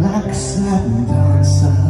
black satin dancer.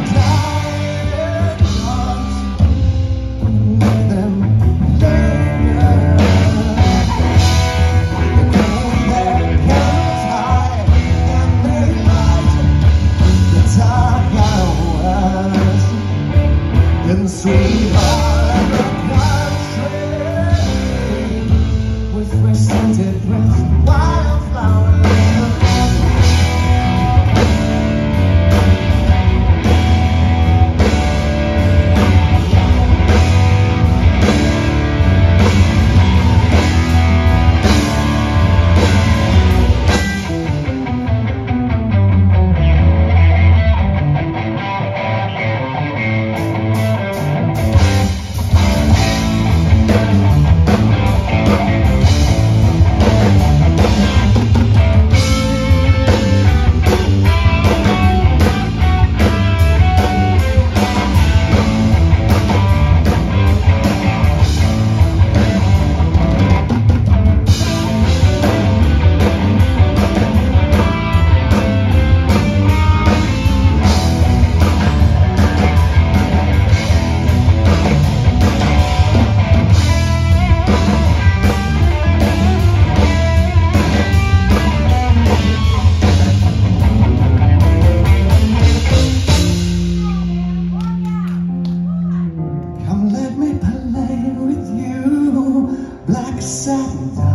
said